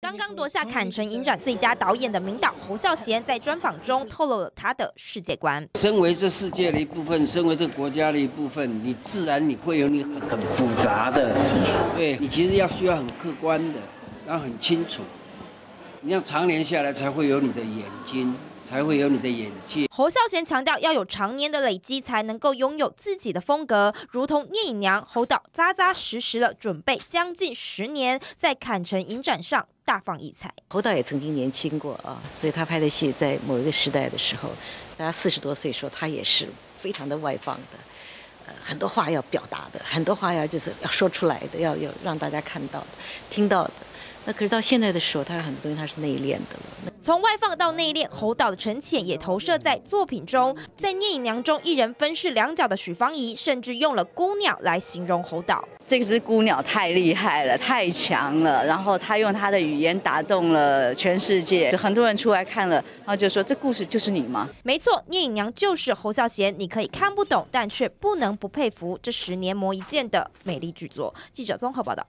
刚刚夺下坎城影展最佳导演的名导侯孝贤，在专访中透露了他的世界观。身为这世界的一部分，身为这个国家的一部分，你自然你会有你很很复杂的，对你其实要需要很客观的，然后很清楚，你要常年下来才会有你的眼睛。才会有你的眼界。侯孝贤强调，要有常年的累积，才能够拥有自己的风格。如同聂隐娘，侯导扎扎实实的准备将近十年，在坎城影展上大放异彩。侯导也曾经年轻过啊，所以他拍的戏在某一个时代的时候，大家四十多岁时候，他也是非常的外放的，呃，很多话要表达的，很多话要就是要说出来的，要要让大家看到的、听到的。那可是到现在的时候，他有很多东西他是内敛的了。从外放到内敛，侯导的沉潜也投射在作品中。在《聂隐娘》中，一人分饰两角的许芳宜，甚至用了孤鸟来形容侯导。这只孤鸟太厉害了，太强了。然后他用他的语言打动了全世界，很多人出来看了，然后就说：“这故事就是你吗？”没错，《聂隐娘》就是侯孝贤。你可以看不懂，但却不能不佩服这十年磨一剑的美丽巨作。记者综合报道。